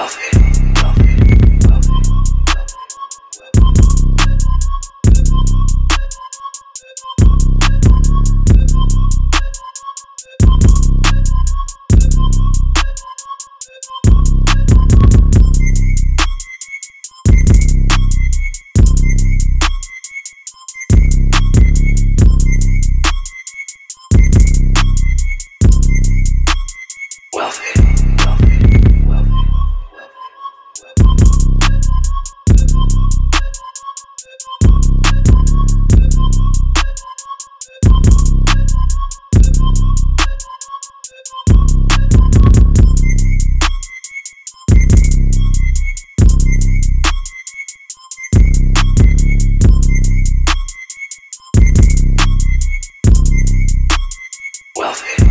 wealthy. wealthy. love